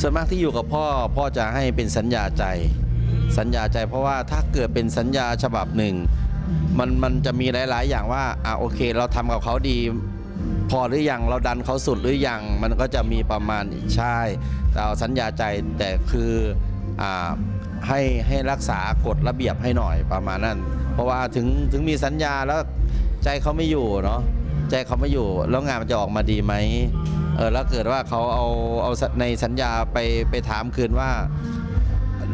ส่วนมากที่อยู่กับพ่อพ่อจะให้เป็นสัญญาใจ สัญญาใจเพราะว่าถ้าเกิดเป็นสัญญาฉบับหนึ่ง มันมันจะมีหลาย ๆ อย่างว่าอะโอเค เราทำกับเขาดี พอหรือยังเราดันเขาสุดหรือยังมันก็จะมีประมาณใช่แต่เอาสัญญาใจแต่คืออ่าให้ให้รักษากฎระเบียบให้หน่อยประมาณนั้น เพราะว่าถึงถึงมีสัญญาแล้วใจเขาไม่อยู่เนาะ ใจเขาไม่อยู่ แล้วงานมันจะออกมาดีไหมเออแล้วเกิดว่าเขาเอาเอาในสัญญาไปไปถามคืนว่า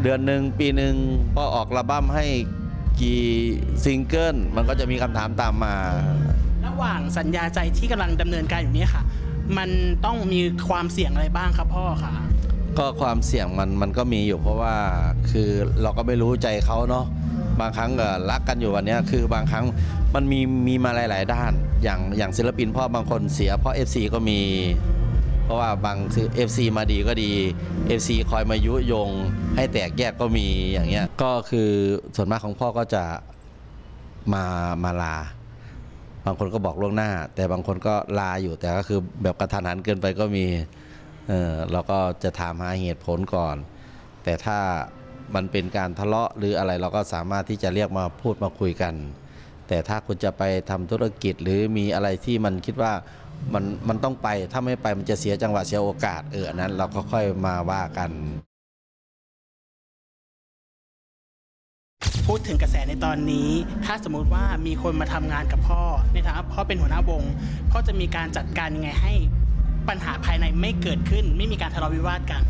เดือนหนึ่งปีหนึ่งพอออกอัลบั้มให้กี่ซิงเกิลมันก็จะมีคำถามตามมา ระหว่างสัญญาใจที่กำลังดำเนินการอยู่เนี้ค่ะ มันต้องมีความเสี่ยงอะไรบ้างครับพ่อค่ะก็ความเสี่ยงมันมันก็มีอยู่เพราะว่าคือเราก็ไม่รู้ใจเขาเนาะ บางครั้งก็รักกันอยู่วันนี้คือบางครั้งมันมีมีมาหลาย ๆ ด้าน อย่างอย่างศิลปินพ่อบางคนเสีย เพราะ FC ก็มี เพราะว่าบางคือ FC มาดีก็ดี FC คอยมายุยง ให้แตกแยกก็มีอย่างเงี้ยก็คือส่วนมากของพ่อก็จะมามาลา บางคนก็บอกล่วงหน้า แต่บางคนก็ลาอยู่แต่ก็คือแบบกระทันหันเกินไปก็มีเออเราก็จะถามหาเหตุผลก่อน แต่ถ้า มันเป็นการทะเลาะหรืออะไรเราก็สามารถที่จะเรียกมาพูดมาคุยกัน แต่ถ้าคุณจะไปทำธุรกิจหรือมีอะไรที่มันคิดว่ามันมันต้องไปถ้าไม่ไปมันจะเสียจังหวะเสียโอกาสเออนั้น เราก็ค่อยมาว่ากัน พูดถึงกระแสในตอนนี้ ถ้าสมมุติว่ามีคนมาทำงานกับพ่อในฐานะพ่อเป็นหัวหน้าวงพ่อจะมีการจัดการยังไงให้ปัญหาภายในไม่เกิดขึ้น ไม่มีการทะเลาะวิวาทกัน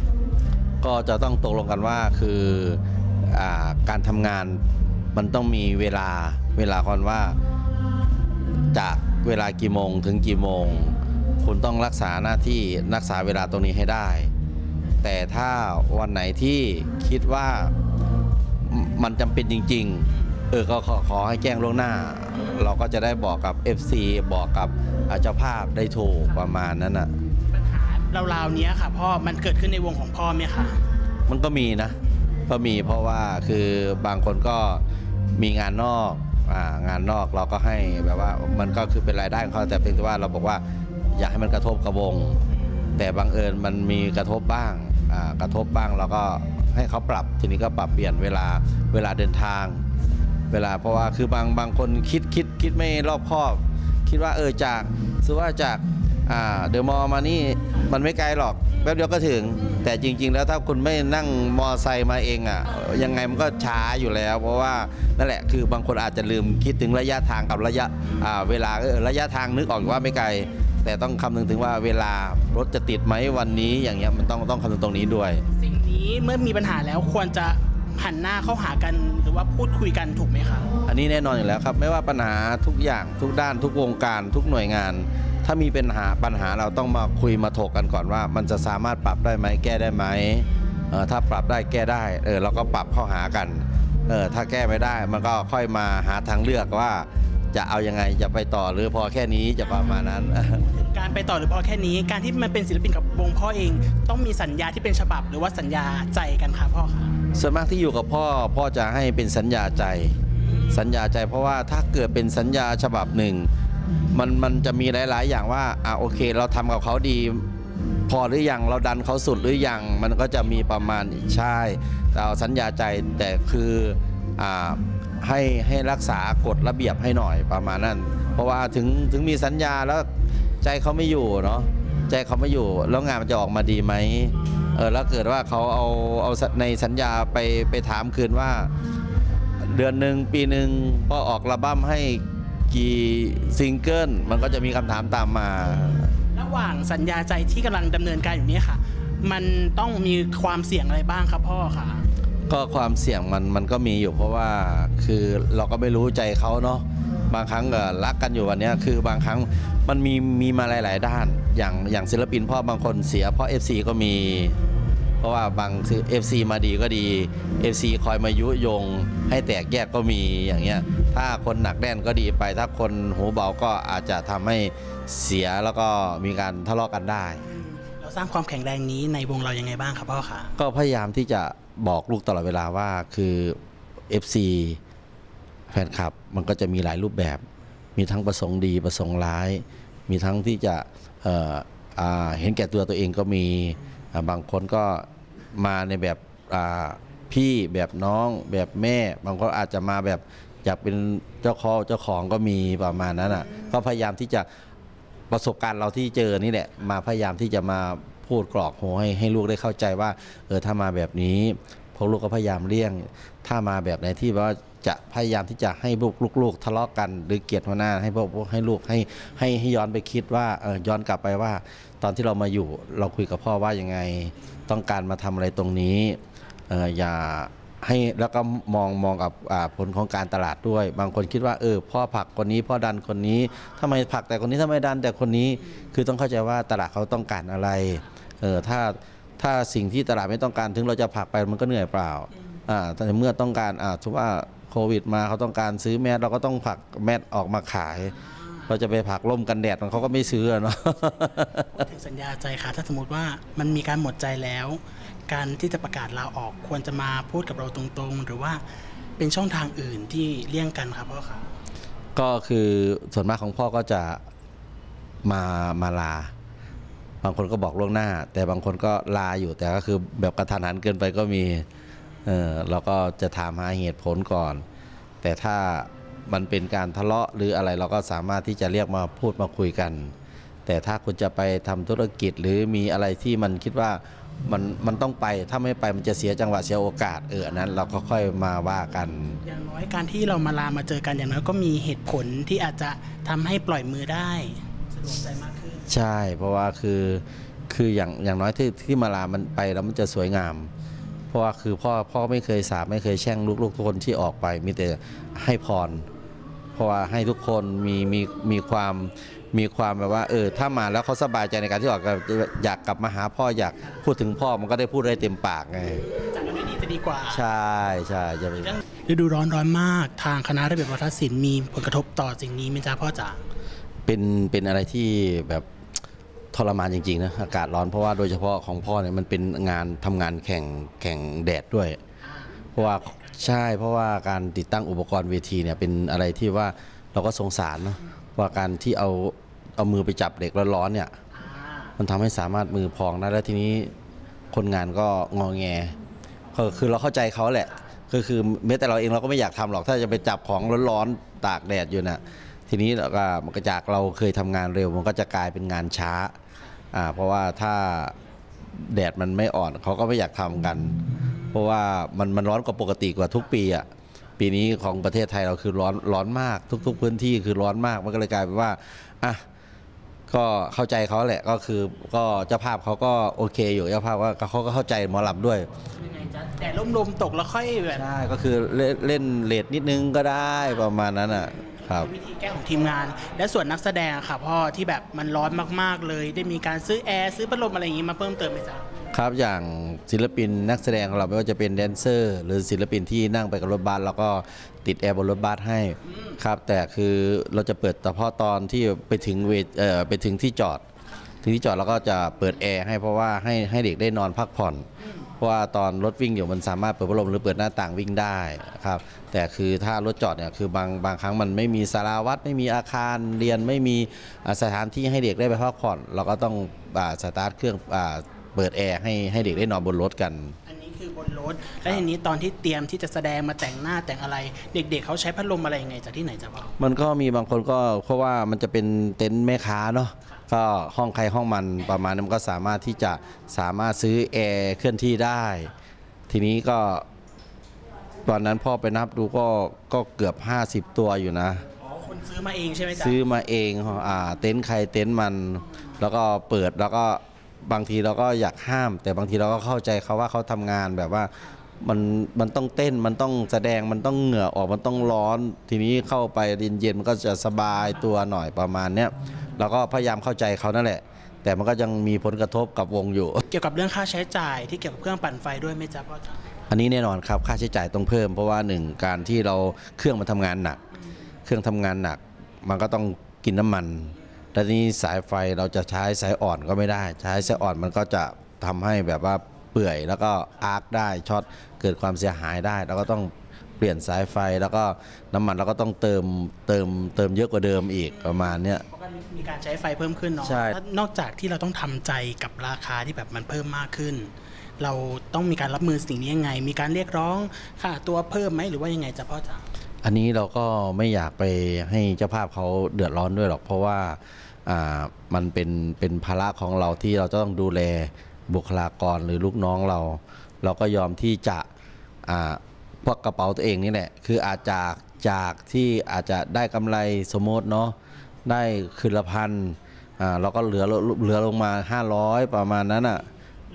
ก็จะต้องตกลงกันว่าคืออการทำงานมันต้องมีเวลาเวลาก่อนว่าจากเวลากี่โมงถึงกี่โมง คุณต้องรักษาหน้าที่รักษาเวลาตรงนี้ให้ได้ แต่ถ้าวันไหนที่คิดว่ามันจำเป็นจริง ๆ เออก็ขอขอให้แจ้งล่วงหน้า เราก็จะได้บอกกับ FC บอกกับอ่าเจ้าภาพได้ถูกประมาณนั้นอะ ราวๆเนี้ยค่ะพ่อมันเกิดขึ้นในวงของพ่อไหมคะมันก็มีนะ ก็มีเพราะว่าคือบางคนก็มีงานนอกองานนอกเราก็ให้แบบว่ามันก็คือเป็นรายได้ของเขาแต่เพียงแต่ว่าเราบอกว่าอยากให้มันกระทบกับวง แต่บังเอิญมันมีกระทบบ้างกระทบบ้างเราก็ให้เขาปรับทีนี้ก็ปรับเปลี่ยนเวลาเวลาเดินทาง เวลาเพราะว่าคือบางบางคนคิดคิดคิดไม่รอบคอบ คิดว่าเออจากสมมุติว่าจาก เดอะมอลล์มานี่มันไม่ไกลหรอกแป๊บเดียวก็ถึง แต่จริง ๆ แล้วถ้าคุณไม่นั่งมอไซค์มาเองอะยังไงมันก็ช้าอยู่แล้ว เพราะว่านั่นแหละคือบางคนอาจจะลืมคิดถึงระยะทางกับระยะอ่าเวลาเออระยะทางนึกออกอยู่ว่าไม่ไกล แต่ต้องคำนึงถึงว่าเวลารถจะติดไหมวันนี้อย่างเงี้ยมันต้องต้องคำนึงตรงนี้ด้วย สิ่งนี้เมื่อมีปัญหาแล้วควรจะหันหน้าเข้าหากันหรือว่าพูดคุยกันถูกไหมคะอันนี้แน่นอนอยู่แล้วครับ ไม่ว่าปัญหาทุกอย่างทุกด้านทุกวงการทุกหน่วยงาน ถ้ามีปัญหาปัญหาเราต้องมาคุยมาถกกันก่อนว่า มันจะสามารถปรับได้ไหมแก้ได้ไหมเออถ้าปรับได้แก้ได้เออเราก็ปรับเข้าหากันเออถ้าแก้ไม่ได้มันก็ค่อยมาหาทางเลือกว่า จะเอายังไงจะไปต่อหรือพอแค่นี้จะประมาณนั้น การไปต่อหรือพอแค่นี้การที่มันเป็นศิลปินกับวงพ่อเอง ต้องมีสัญญาที่เป็นฉบับหรือว่าสัญญาใจกันค่ะพ่อคะส่วนมากที่อยู่กับพ่อพ่อจะให้เป็นสัญญาใจ สัญญาใจเพราะว่าถ้าเกิดเป็นสัญญาฉบับหนึ่ง มันมันจะมีหลาย ๆ อย่างว่าอะโอเค เราทำกับเขาดี พอหรือยังเราดันเขาสุดหรือยังมันก็จะมีประมาณใช่แต่เอาสัญญาใจแต่คืออ่าให้ให้รักษากฎระเบียบให้หน่อยประมาณนั้น เพราะว่าถึงถึงมีสัญญาแล้วใจเขาไม่อยู่เนาะใจเขาไม่อยู่ แล้วงานมันจะออกมาดีไหมเออแล้วเกิดว่าเขาเอาเอาในสัญญาไปไปถามคืนว่า เดือนหนึ่งปีหนึ่งพอออกอัลบั้มให้ กี่ซิงเกิลมันก็จะมีคำถามตามมา ระหว่างสัญญาใจที่กำลังดำเนินการอยู่เนี้ค่ะ มันต้องมีความเสี่ยงอะไรบ้างครับพ่อค่ะ ก็ความเสี่ยงมันมันก็มีอยู่เพราะว่าคือเราก็ไม่รู้ใจเขาเนาะบางครั้งก็รักกันอยู่วันเนี้ยคือบางครั้งมันมีมีมาหลาย ๆ ด้าน อย่างอย่างศิลปินพ่อบางคนเสียเพราะ FC ก็มีเพ ราะว่าบางคือ FC มาดีก็ดี FC คอยมายุยง ให้แตกแยกก็มีอย่างเงี้ยถ้าคนหนักแน่นก็ดีไป ถ้าคนหูเบาก็อาจจะทำให้เสียแล้วก็มีการทะเลาะกันได้ เราสร้างความแข็งแรงนี้ในวงเรายังไงบ้างครับพ่อคะก็พยายามที่จะบอกลูกตลอดเวลาว่าคือ FC แฟนคลับมันก็จะมีหลายรูปแบบ มีทั้งประสงค์ดีประสงค์ร้าย มีทั้งที่จะเอ่ออ่าเห็นแก่ตัวตัวเองก็มีอ่าบางคนก็ มาในแบบพี่แบบน้องแบบแม่ บางคนอาจจะมาแบบอยากเป็นเจ้าของเจ้าของก็มีประมาณนั้นอะก็พยายามที่จะประสบการณ์เราที่เจอนี่แหละมาพยายามที่จะมาพูดกรอกหูให้ให้ลูกได้เข้าใจว่าเออถ้ามาแบบนี้ พวกลูกก็พยายามเลี่ยง ถ้ามาแบบไหนที่ว่าจะพยายามที่จะให้ลูกลูกๆทะเลาะกัน หรือเกลียดหัวหน้าให้พวกพวกให้ลูกให้ให้ให้ย้อนไปคิดว่าเออย้อนกลับไปว่า ตอนที่เรามาอยู่เราคุยกับพ่อว่ายังไง ต้องการมาทำอะไรตรงนี้เอออย่าให้แล้วก็มองมองกับผลของการตลาดด้วย บางคนคิดว่าเออพ่อผลักคนนี้พ่อดันคนนี้ทำไมผลักแต่คนนี้ทำไมดันแต่คนนี้คือต้องเข้าใจว่าตลาดเขาต้องการอะไรเออถ้า ถ้าสิ่งที่ตลาดไม่ต้องการถึงเราจะผลักไปมันก็เหนื่อยเปล่าอ่าแต่เมื่อต้องการอ่าถือว่าโควิดมาเขาต้องการซื้อแมสเราก็ต้องผลักแมสออกมาขาย เราจะไปผลักร่มกันแดดมันเขาก็ไม่ซื้ออะเนาะพูดถึงสัญญาใจค่ะ ถ้าสมมติว่ามันมีการหมดใจแล้ว การที่จะประกาศลาออกควรจะมาพูดกับเราตรงๆ หรือว่าเป็นช่องทางอื่นที่เลี่ยงกันครับพ่อครับก็คือส่วนมากของพ่อก็จะมามาลา บางคนก็บอกล่วงหน้า แต่บางคนก็ลาอยู่แต่ก็คือแบบกระทันหันเกินไปก็มีเออเราก็จะถามหาเหตุผลก่อน แต่ถ้ามันเป็นการทะเลาะหรืออะไรเราก็สามารถที่จะเรียกมาพูดมาคุยกัน แต่ถ้าคุณจะไปทำธุรกิจหรือมีอะไรที่มันคิดว่ามันมันต้องไปถ้าไม่ไปมันจะเสียจังหวะเสียโอกาสเออนั้นเราก็ค่อยมาว่ากัน อย่างน้อยการที่เรามาลามาเจอกันอย่างน้อยก็มีเหตุผลที่อาจจะทำให้ปล่อยมือได้สะดวกใจมากขึ้น ใช่ เพราะว่าคือคืออย่างอย่างน้อยที่ที่มาลามันไปแล้วมันจะสวยงาม เพราะว่าคือพ่อพ่อไม่เคยสาบไม่เคยแช่งลูกๆทุกคนที่ออกไป มีแต่ให้พร เพราะว่าให้ทุกคนมีมีมีความมีความแบบว่าเออถ้ามาแล้วเขาสบายใจในการที่ออกกับอยากกลับมาหาพ่ออยากพูดถึงพ่อมันก็ได้พูดได้เต็มปากไงจากกันด้วยดีจะดีกว่า ใช่ใช่จะไปฤดูร้อนร้อนมากทางคณะระเบียบวัฒนศิลป์มีผลกระทบต่อสิ่งนี้ไหมจ๊ะพ่อจ๋าเป็นเป็นอะไรที่แบบ ทรมานจริงๆนะอากาศร้อนเพราะว่าโดยเฉพาะของพ่อเนี่ยมันเป็นงานทำงานแข่งแข่งแดดด้วย เพราะว่าใช่เพราะว่าการติดตั้งอุปกรณ์เวทีเนี่ยเป็นอะไรที่ว่าเราก็สงสารเนาะว่าการที่เอาเอามือไปจับเด็กร้อนๆเนี่ยมันทำให้สามารถมือพองได้แล้วทีนี้คนงานก็งอแงก็คือเราเข้าใจเขาแหละก็คือแม้แต่เราเองเราก็ไม่อยากทำหรอกถ้าจะไปจับของร้อนๆตากแดดอยู่น่ะทีนี้เราก็มันก็จากเราเคยทำงานเร็ว มันก็จะกลายเป็นงานช้าอ่า เพราะว่าถ้าแดดมันไม่อ่อนเขาก็ไม่อยากทำกัน เพราะว่ามันมันร้อนกว่าปกติกว่าทุกปีอะปีนี้ของประเทศไทยเราคือร้อนร้อนมาก ทุก ๆ พื้นที่คือร้อนมากมันก็เลยกลายเป็นว่าอะก็เข้าใจเขาแหละก็คือก็เจ้าภาพเขาก็โอเคอยู่เจ้าภาพว่าเขาก็เข้าใจหมอลำด้วยยังไงจ๊ะแต่ลมลมๆตกแล้วค่อยแบบใช่ก็คือเล่นเล่นเลทนิดนึงก็ได้ประมาณนั้นอะครับ วิธีแก้ของทีมงาน และส่วนนักแสดงอะค่ะพ่อที่แบบมันร้อนมากๆเลย ได้มีการซื้อแอร์ซื้อพัดลมอะไรอย่างงี้มาเพิ่มเติมไหมจ๊ะครับอย่างศิลปินนักแสดงของเราไม่ว่าจะเป็นแดนเซอร์ หรือศิลปินที่นั่งไปกับรถบัสเราก็ติดแอร์บนรถบัสให้ครับ แต่คือเราจะเปิดเฉพาะตอนที่ไปถึงเวทเอ่อไปถึงที่จอด ถึงที่จอดเราก็จะเปิดแอร์ให้เพราะว่าให้ให้เด็กได้นอนพักผ่อนเพ ราะว่าตอนรถวิ่งอยู่มันสามารถเปิดพัดลมหรือเปิดหน้าต่างวิ่งได้ครับแต่คือถ้ารถจอดเนี่ยคือบางบางครั้งมันไม่มีสาราวัดไม่มีอาคารเรียนไม่มีอ่าสถานที่ให้เด็กได้ไปพักผ่อน เราก็ต้องอ่าสตาร์ทเครื่องอ่าเปิดแอร์ให้ให้เด็กได้นอนบนรถกันอันนี้คือบนรถและทีนี้ตอนที่เตรียมที่จะแสดงมาแต่งหน้าแต่งอะไร เด็กๆเขาใช้พัดลมอะไรยังไงจากที่ไหนจ๊ะพ่อมันก็มีบางคนก็เพราะว่ามันจะเป็นเต็นท์แม่ค้าเนาะ ก็ห้องใครห้องมันประมาณนั้นมันก็สามารถที่จะสามารถซื้อแอร์เคลื่อนที่ได้ ทีนี้ก็ ตอนนั้นพ่อไปนับดูก็ก็เกือบ 50 ตัวอยู่นะ อ๋อคนซื้อมาเองใช่ไหมจ๊ะซื้อมาเองอ่าเต็นท์ใครเต็นท์มัน แล้วก็เปิดแล้วก็บางทีเราก็อยากห้าม แต่บางทีเราก็เข้าใจเขาว่าเขาทำงานแบบว่ามันมันต้องเต้นมันต้องแสดงมันต้องเหงื่อออกมันต้องร้อน ทีนี้เข้าไปเย็นๆมันก็จะสบายตัวหน่อยประมาณเนี้ย เราก็พยายามเข้าใจเขานั่นแหละ แต่มันก็ยังมีผลกระทบกับวงอยู่ เกี่ยวกับเรื่องค่าใช้จ่ายที่เกี่ยวกับเครื่องปั่นไฟด้วยไหมจ๊ะพ่อจ๊ะอันนี้แน่นอนครับค่าใช้จ่ายต้องเพิ่ม เพราะว่าหนึ่งการที่เราเครื่องมันทำงานหนัก เครื่องทำงานหนัก มันก็ต้องกินน้ำมันและทีนี้สายไฟเราจะใช้สายอ่อนก็ไม่ได้ ใช้สายอ่อนมันก็จะทำให้แบบว่าเปื่อยแล้วก็อาร์คได้ช็อตเกิดความเสียหายได้เราก็ต้องเปลี่ยนสายไฟแล้วก็น้ำมันเราก็ต้องเติมเติมเติมเยอะกว่าเดิมอีกประมาณเนี้ยป กก็มีการใช้ไฟเพิ่มขึ้นเนาะใช่แล้วนอกจากที่เราต้องทำใจกับราคาที่แบบมันเพิ่มมากขึ้น เราต้องมีการรับมือสิ่งนี้ยังไง มีการเรียกร้องค่าตัวเพิ่มไหมหรือว่ายังไงจะพ่อจ๋า อันนี้เราก็ไม่อยากไปให้เจ้าภาพเขาเดือดร้อนด้วยหรอก เพราะว่าอ่ามันเป็นเป็นภาระของเราที่เราจะต้องดูแลบุคลากรหรือลูกน้องเรา เราก็ยอมที่จะอ่าพวกกระเป๋าตัวเองนี่แหละคืออาจจากจากที่อาจจะได้กำไรสมมติเนาะ ได้คืนละพันอ่าเราก็เหลือเหลือลงมา 500 ประมาณนั้นอะ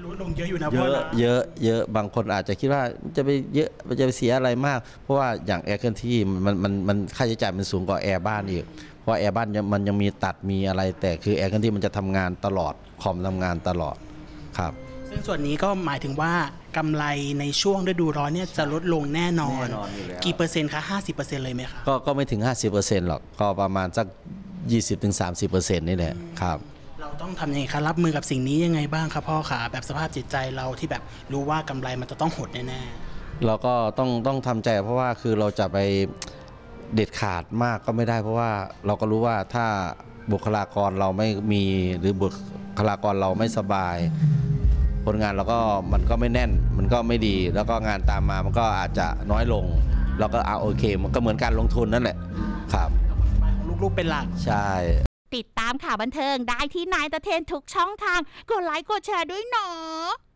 ลดลงเยอะอยู่นะเยพ่ออะนะเยอะเยอะบางคนอาจจะคิดว่าจะไปเยอะมันจะไปเสียอะไรมาก เพราะว่าอย่างแอร์เคลื่อนที่มันมันมันค่าใช้จ่ายมันสูงกว่าแอร์บ้านอีกเพราะแอร์บ้านยังมันยังมีตัดมีอะไร แต่คือแอร์เคลื่อนที่มันจะทำงานตลอดคอมทำงานตลอดครับ ซึ่งส่วนนี้ก็หมายถึงว่ากำไรในช่วงฤดูร้อนเนี่ยจะลดลงแน่นอนแน่นอนอยู่แล้วกี่เปอร์เซ็นต์คะ50%เลยไหมคะก็ก็ไม่ถึง50%หรอกก็ประมาณสัก 20-30%นี่แหละครับ เราต้องทำยังไงคะรับมือกับสิ่งนี้ยังไงบ้างครับพ่อขาแบบสภาพจิตใจเราที่แบบรู้ว่ากำไรมันจะต้องหดแน่เราก็ต้องต้องทำใจเพราะว่าคือเราจะไปเด็ดขาดมากก็ไม่ได้ เพราะว่าเราก็รู้ว่าถ้าบุคลากรเราไม่มีหรือบุคลากรเราไม่สบาย ผลงานเราก็มันก็ไม่แน่น มันก็ไม่ดี แล้วก็งานตามมามันก็อาจจะน้อยลงเราก็เอาโอเค มันก็เหมือนการลงทุนนั่นแหละครับ ลูกๆเป็นหลัก ใช่ ติดตามข่าวบันเทิงได้ที่นายตะเทนทุกช่องทาง กดไลค์กดแชร์ด้วยเนาะ